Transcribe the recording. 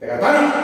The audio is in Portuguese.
Pegatório? Tá,